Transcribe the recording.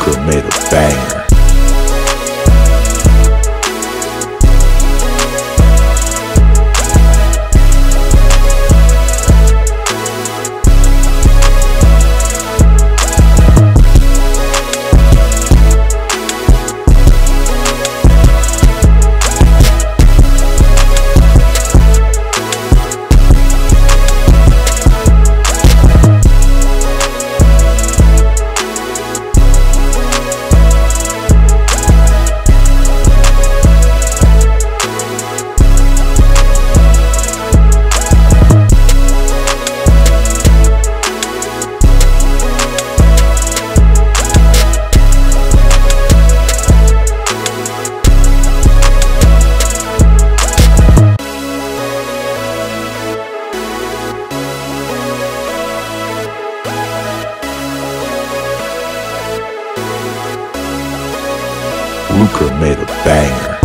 could have made a bang. Luca made a banger.